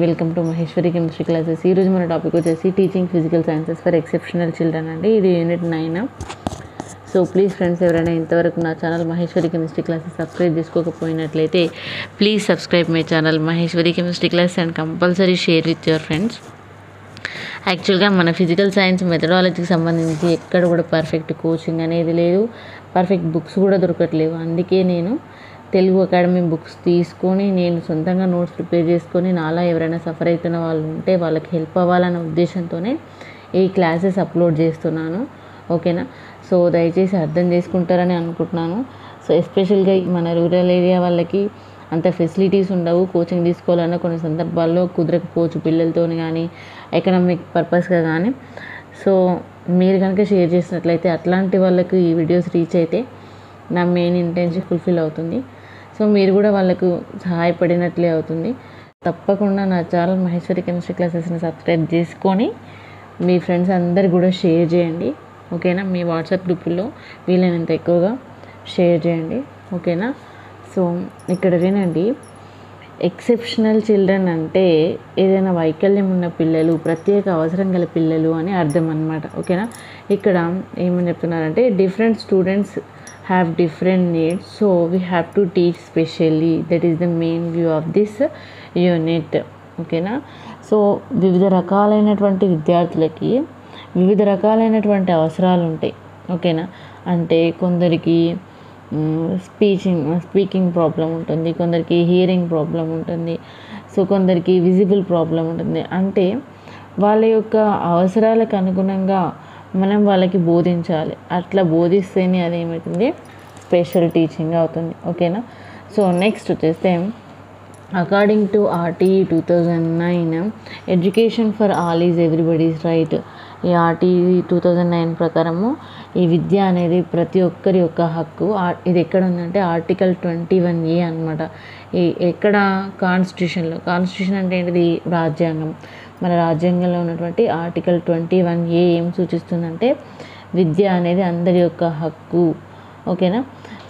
Welcome to Maheshwari chemistry classes ఈరోజు మన topic వచ్చేసి teaching physical sciences for exceptional children అండి. ఇది unit nine so please friends ఎవరైనా ఇంతవరకు నా channel Maheshwari chemistry classes subscribe చేసుకోకపోయినట్లయితే please subscribe my channel Maheshwari chemistry class and compulsory share with your friends యాక్చువల్గా మన ఫిజికల్ సైన్స్ మెథడాలజీకి సంబంధించి ఎక్కడ కూడా పర్ఫెక్ట్ కోచింగ్ అనేది లేదు. పర్ఫెక్ట్ బుక్స్ కూడా దొరకట్లేవు. అందుకే నేను తెలుగు అకాడమీ బుక్స్ తీసుకొని నేను సొంతంగా నోట్స్ ప్రిపేర్ చేసుకొని నాలా ఎవరైనా సఫర్ అవుతున్న వాళ్ళు ఉంటే వాళ్ళకి హెల్ప్ అవ్వాలన్న ఉద్దేశంతోనే ఈ క్లాసెస్ అప్లోడ్ చేస్తున్నాను. ఓకేనా? సో దయచేసి అర్థం చేసుకుంటారని అనుకుంటున్నాను. సో ఎస్పెషల్గా మన రూరల్ ఏరియా వాళ్ళకి అంత ఫెసిలిటీస్ ఉండవు. కోచింగ్ తీసుకోవాలన్నా కొన్ని సందర్భాల్లో కుదరకపోవచ్చు పిల్లలతో కానీ ఎకనామిక్ పర్పస్గా కానీ. సో మీరు కనుక షేర్ చేసినట్లయితే అట్లాంటి వాళ్ళకు ఈ వీడియోస్ రీచ్ అయితే నా మెయిన్ ఇంటెన్షన్ ఫుల్ఫిల్ అవుతుంది. సో మీరు కూడా వాళ్ళకు సహాయపడినట్లే అవుతుంది. తప్పకుండా నా ఛానల్ మహేశ్వరి కెమిస్ట్రీ క్లాసెస్ని సబ్స్క్రైబ్ చేసుకొని మీ ఫ్రెండ్స్ అందరు కూడా షేర్ చేయండి. ఓకేనా? మీ వాట్సాప్ గ్రూపుల్లో వీలైనంత ఎక్కువగా షేర్ చేయండి. ఓకేనా? సో ఇక్కడ వినండి. ఎక్సెప్షనల్ చిల్డ్రన్ అంటే ఏదైనా వైకల్యం ఉన్న పిల్లలు ప్రత్యేక అవసరం గల పిల్లలు అని అర్థం అనమాట ఓకేనా? ఇక్కడ ఏమని చెప్తున్నారంటే different students have different needs so we have to teach specially that is the main view of this unit ఓకేనా సో వివిధ రకాలైనటువంటి విద్యార్థులకి వివిధ రకాలైనటువంటి అవసరాలు ఉంటాయి ఓకేనా అంటే కొందరికి స్పీచింగ్ స్పీకింగ్ ప్రాబ్లం ఉంటుంది కొందరికి హియరింగ్ ప్రాబ్లం ఉంటుంది సో కొందరికి విజిబుల్ ప్రాబ్లం ఉంటుంది. అంటే వాళ్ళ యొక్క అవసరాలకు అనుగుణంగా మనం వాళ్ళకి బోధించాలి. అట్లా బోధిస్తేనే అది ఏమవుతుంది? స్పెషల్ టీచింగ్ అవుతుంది. ఓకేనా? సో నెక్స్ట్ వచ్చేస్తే according to RTE two thousand nine education for all is everybody's right ఈ ఆర్టీఈ టూ థౌజండ్ నైన్ ప్రకారము ఈ విద్య అనేది ప్రతి ఒక్కరి యొక్క హక్కు. ఇది ఎక్కడ ఉందంటే ఆర్టికల్ ట్వంటీ వన్ ఏ అనమాట ఈ ఎక్కడ కాన్స్టిట్యూషన్లో కాన్స్టిట్యూషన్ అంటే ఏంటిది? రాజ్యాంగం. మన రాజ్యాంగంలో ఉన్నటువంటి ఆర్టికల్ ట్వంటీ వన్ ఏ ఏం సూచిస్తుందంటే విద్య అనేది అందరి యొక్క హక్కు. ఓకేనా?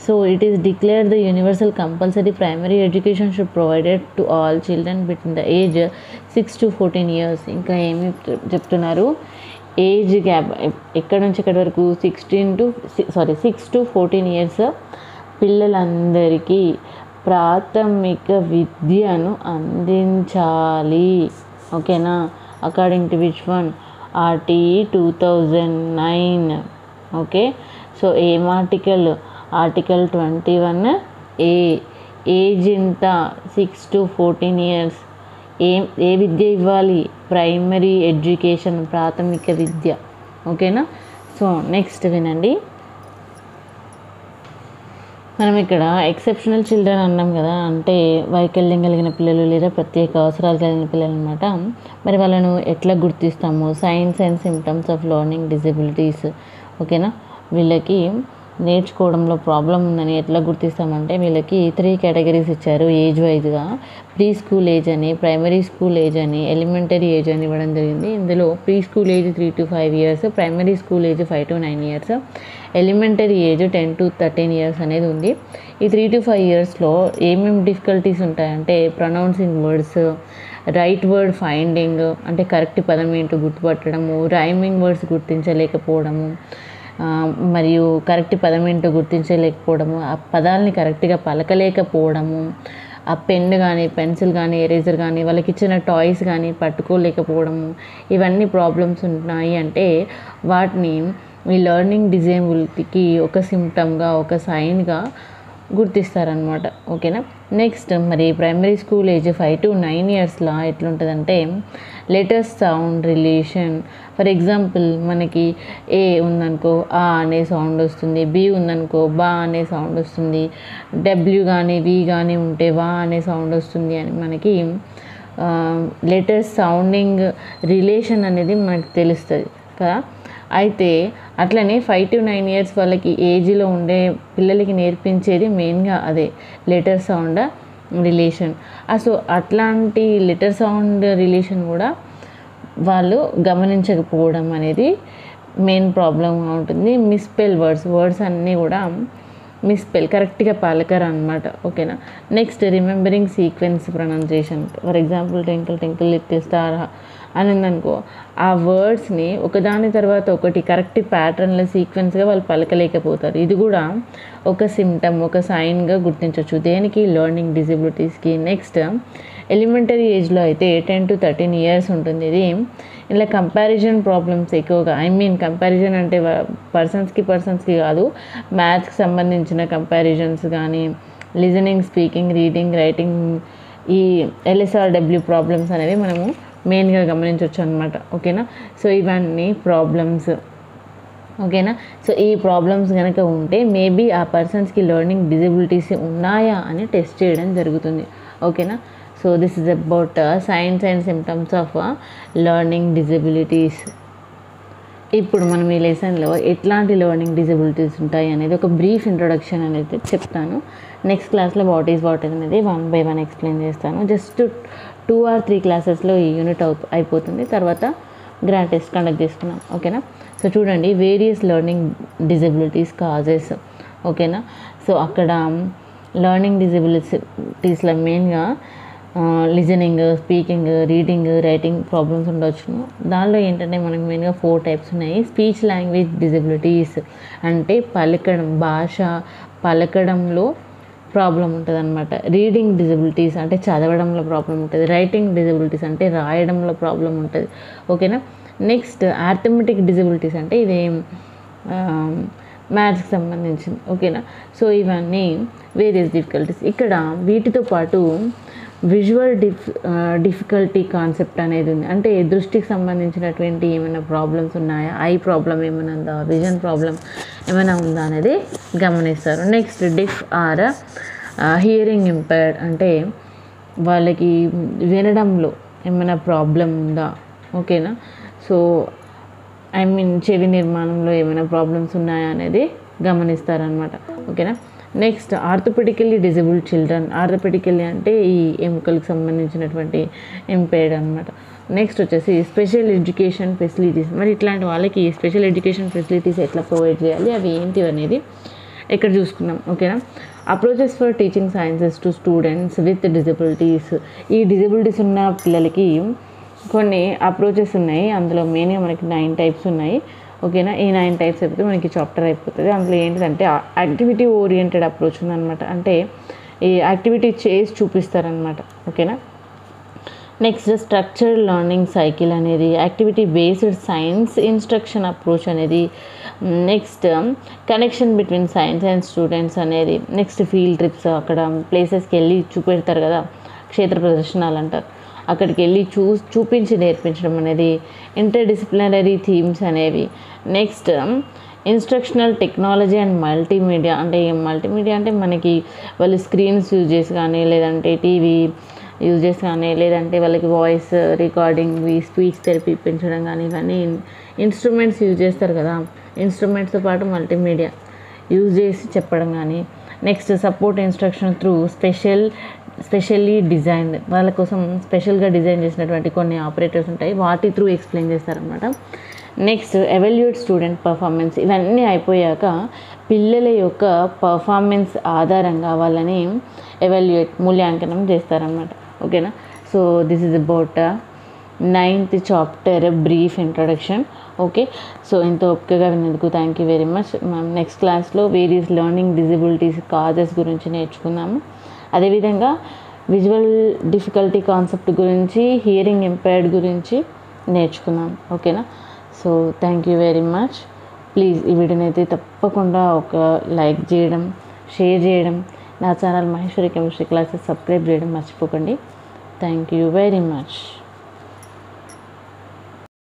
So it is declare the universal compulsory primary education should provided to all children between the age six to fourteen years ఇంకా ఏమి చెప్తున్నారు? ఏజ్ గ్యాప్ ఎక్కడి నుంచి ఎక్కడి వరకు? Sixteen to sorry six to fourteen years పిల్లలందరికీ ప్రాథమిక విద్యను అందించాలి. ఓకేనా? According to which one RTE two thousand nine okay? So ఏం article article twenty one A age ఎంత? సిక్స్ టు ఫోర్టీన్ ఇయర్స్ ఏం ఏ విద్య ఇవ్వాలి? ప్రైమరీ ఎడ్యుకేషన్ ప్రాథమిక విద్య. ఓకేనా? సో నెక్స్ట్ వినండి. మనం ఇక్కడ ఎక్సెప్షనల్ చిల్డ్రన్ అన్నాం కదా అంటే వైకల్యం కలిగిన పిల్లలు లేదా ప్రత్యేక అవసరాలు కలిగిన పిల్లలు అనమాట మరి వాళ్ళను ఎట్లా గుర్తిస్తాము? Signs and symptoms of learning disabilities ఓకేనా వీళ్ళకి నేర్చుకోవడంలో ప్రాబ్లం ఉందని ఎట్లా గుర్తిస్తామంటే వీళ్ళకి త్రీ కేటగిరీస్ ఇచ్చారు ఏజ్ వైజ్గా ప్రీ స్కూల్ ఏజ్ అని ప్రైమరీ స్కూల్ ఏజ్ అని ఎలిమెంటరీ ఏజ్ అని ఇవ్వడం జరిగింది. ఇందులో pre school age three to five years primary school age five to nine years elementary age ten to thirteen years అనేది ఉంది. ఈ త్రీ టు ఫైవ్ ఇయర్స్లో ఏమేమి డిఫికల్టీస్ ఉంటాయంటే pronouncing words right word finding అంటే కరెక్ట్ పదం ఏంటో గుర్తుపట్టడము రైమింగ్ వర్డ్స్ గుర్తించలేకపోవడము మరియు కరెక్ట్ పదం ఏంటో గుర్తించలేకపోవడము ఆ పదాలని కరెక్ట్గా పలకలేకపోవడము ఆ పెన్ కానీ పెన్సిల్ కానీ ఎరేజర్ కానీ వాళ్ళకి ఇచ్చిన టాయ్స్ కానీ పట్టుకోలేకపోవడము ఇవన్నీ ప్రాబ్లమ్స్ ఉన్నాయి అంటే వాటిని ఈ లెర్నింగ్ డిజేబిలిటీకి ఒక సిమ్టమ్గా ఒక సైన్గా గుర్తిస్తారనమాట ఓకేనా? నెక్స్ట్ మరి primary school age five to nine ఇయర్స్లో ఎట్లుంటుందంటే letters sound relation for example మనకి ఏ ఉందనుకో ఆ అనే సౌండ్ వస్తుంది బి ఉందనుకో బా అనే సౌండ్ వస్తుంది డబ్ల్యూ కానీ వి కానీ ఉంటే వా అనే సౌండ్ వస్తుంది అని మనకి లెటర్స్ సౌండింగ్ రిలేషన్ అనేది మనకు తెలుస్తుంది కదా? అయితే అట్లనే ఫైవ్ టు నైన్ ఇయర్స్ వాళ్ళకి ఏజ్లో ఉండే పిల్లలకి నేర్పించేది మెయిన్గా అదే లెటర్ సౌండ్ రిలేషన్ సో అట్లాంటి లెటర్ సౌండ్ రిలేషన్ కూడా వాళ్ళు గమనించకపోవడం అనేది మెయిన్ ప్రాబ్లంగా ఉంటుంది. మిస్పెల్ వర్డ్స్ వర్డ్స్ అన్నీ కూడా మిస్పెల్ కరెక్ట్గా పలకరు అనమాట ఓకేనా next remembering sequence pronunciation for example twinkle twinkle little star అని అనుకో ఆ వర్డ్స్ని ఒకదాని తర్వాత ఒకటి కరెక్ట్ ప్యాటర్న్లో సీక్వెన్స్గా వాళ్ళు పలకలేకపోతారు. ఇది కూడా ఒక సిమ్టమ్ ఒక సైన్గా గుర్తించవచ్చు దేనికి? లెర్నింగ్ డిజబిలిటీస్కి నెక్స్ట్ ఎలిమెంటరీ ఏజ్లో అయితే టెన్ టు థర్టీన్ ఇయర్స్ ఉంటుంది. ఇది ఇలా కంపారిజన్ ప్రాబ్లమ్స్ ఎక్కువగా ఐ మీన్ కంపారిజన్ అంటే పర్సన్స్కి పర్సన్స్కి కాదు మ్యాథ్స్కి సంబంధించిన కంపారిజన్స్ కానీ లిజనింగ్ స్పీకింగ్ రీడింగ్ రైటింగ్ ఈ ఎల్ఎస్ఆర్డబ్ల్యూ ప్రాబ్లమ్స్ అనేవి మనము మెయిన్గా గమనించవచ్చు అనమాట ఓకేనా? సో ఇవన్నీ ప్రాబ్లమ్స్ ఓకేనా? సో ఈ ప్రాబ్లమ్స్ కనుక ఉంటే మేబీ ఆ పర్సన్స్కి లెర్నింగ్ డిజబిలిటీస్ ఉన్నాయా అని టెస్ట్ చేయడం జరుగుతుంది. ఓకేనా? So this is about signs and symptoms of learning disabilities ఇప్పుడు మనం ఈ లెసన్లో ఎట్లాంటి లెర్నింగ్ డిజబిలిటీస్ ఉంటాయి అనేది ఒక బ్రీఫ్ ఇంట్రొడక్షన్ అనేది చెప్తాను. నెక్స్ట్ క్లాస్లో వాట్ ఈస్ వాట్ అనేది వన్ బై వన్ ఎక్స్ప్లెయిన్ చేస్తాను. జస్ట్ టూ ఆర్ త్రీ క్లాసెస్లో ఈ యూనిట్ అవు అయిపోతుంది. తర్వాత గ్రాండ్ టెస్ట్ కండక్ట్ చేసుకున్నాం. ఓకేనా? సో చూడండి వేరియస్ లెర్నింగ్ డిజబిలిటీస్ కాజెస్ ఓకేనా? సో అక్కడ లెర్నింగ్ డిజబిలిటీస్లో మెయిన్గా listening speaking reading writing problems ఉండొచ్చును దానిలో ఏంటంటే మనకి మెయిన్గా ఫోర్ టైప్స్ ఉన్నాయి. స్పీచ్ లాంగ్వేజ్ డిజబిలిటీస్ అంటే పలకడం భాష పలకడంలో ప్రాబ్లం ఉంటుంది అనమాట రీడింగ్ డిజబిలిటీస్ అంటే చదవడంలో ప్రాబ్లం ఉంటుంది. రైటింగ్ డిజబిలిటీస్ అంటే రాయడంలో ప్రాబ్లం ఉంటుంది. ఓకేనా నెక్స్ట్ ఆర్థమెటిక్ డిజబిలిటీస్ అంటే ఇది మ్యాథ్స్కి సంబంధించింది. ఓకేనా సో ఇవన్నీ వేరియస్ డిఫికల్టీస్ ఇక్కడ వీటితో పాటు విజువల్ డిఫ్ డిఫికల్టీ కాన్సెప్ట్ అనేది ఉంది. అంటే దృష్టికి సంబంధించినటువంటి ఏమైనా ప్రాబ్లమ్స్ ఉన్నాయా? ఐ ప్రాబ్లం ఏమైనా ఉందా? విజన్ ప్రాబ్లం ఏమైనా ఉందా అనేది గమనిస్తారు. Next deaf or hearing impaired అంటే వాళ్ళకి వినడంలో ఏమైనా ప్రాబ్లం ఉందా? ఓకేనా సో ఐ మీన్ చెవి నిర్మాణంలో ఏమైనా ప్రాబ్లమ్స్ ఉన్నాయా అనేది గమనిస్తారనమాట ఓకేనా next orthopaedically disabled children. Orthopaedically అంటే ఈ ఎముకలకు సంబంధించినటువంటి ఎంపైర్డ్ అనమాట నెక్స్ట్ వచ్చేసి స్పెషల్ ఎడ్యుకేషన్ ఫెసిలిటీస్ మరి ఇట్లాంటి వాళ్ళకి స్పెషల్ ఎడ్యుకేషన్ ఫెసిలిటీస్ ఎట్లా ప్రొవైడ్ చేయాలి? అవి ఏంటి అనేది ఇక్కడ చూసుకున్నాం ఓకేనా approaches for teaching sciences to students with disabilities ఈ డిజబిలిటీస్ ఉన్న పిల్లలకి కొన్ని అప్రోచెస్ ఉన్నాయి. అందులో మెయిన్గా మనకి నైన్ టైప్స్ ఉన్నాయి. ఓకేనా? ఈ నైన్ టైప్స్ అయిపోతే మనకి చాప్టర్ అయిపోతుంది. అందులో ఏంటిదంటే యాక్టివిటీ ఓరియంటెడ్ అప్రోచ్ ఉందన్నమాట. అంటే ఈ యాక్టివిటీ చేసి చూపిస్తారనమాట ఓకేనా? నెక్స్ట్ స్ట్రక్చర్డ్ లెర్నింగ్ సైకిల్ అనేది activity based science instruction approach అనేది next connection between science and students అనేది నెక్స్ట్ ఫీల్డ్ ట్రిప్స్ అక్కడ ప్లేసెస్కి వెళ్ళి చూపెడతారు కదా క్షేత్ర ప్రదర్శనలు అంటారు. అక్కడికి వెళ్ళి చూ చూపించి నేర్పించడం అనేది ఇంటర్ డిసిప్లినరీ థీమ్స్ అనేవి next instructional technology and multimedia అంటే మల్టీమీడియా అంటే మనకి వాళ్ళు స్క్రీన్స్ యూజ్ చేసి కానీ లేదంటే టీవీ యూజ్ చేసి కానీ లేదంటే వాళ్ళకి వాయిస్ రికార్డింగ్ స్పీచ్ థెరపీ పెంచడం కానీ ఇవన్నీ ఇన్స్ట్రుమెంట్స్ యూజ్ చేస్తారు కదా. ఇన్స్ట్రుమెంట్స్తో పాటు మల్టీమీడియా యూజ్ చేసి చెప్పడం కానీ. Next support instruction through special specially design వాళ్ళ కోసం స్పెషల్గా డిజైన్ చేసినటువంటి కొన్ని ఆపరేటర్స్ ఉంటాయి. వాటి త్రూ ఎక్స్ప్లెయిన్ చేస్తారనమాట నెక్స్ట్ ఎవల్యూట్ స్టూడెంట్ పర్ఫార్మెన్స్ ఇవన్నీ అయిపోయాక పిల్లల యొక్క పర్ఫార్మెన్స్ ఆధారంగా వాళ్ళని ఎవల్యూట్ మూల్యాంకనం చేస్తారనమాట ఓకేనా? So this is about ninth chapter brief introduction okay so ఇంత ఓపికగా విన్నందుకు thank you very much ma'am next క్లాస్లో వేరియస్ లెర్నింగ్ డిజబిలిటీస్ కాజెస్ గురించి నేర్చుకుందాము. అదేవిధంగా విజువల్ డిఫికల్టీ కాన్సెప్ట్ గురించి హియరింగ్ ఇంపైర్డ్ గురించి నేర్చుకున్నాం ఓకేనా so thank you very much please ఈ వీడియోని అయితే తప్పకుండా ఒక లైక్ చేయడం షేర్ చేయడం నా channel Maheshwari chemistry classes subscribe చేయడం మర్చిపోకండి. Thank you very much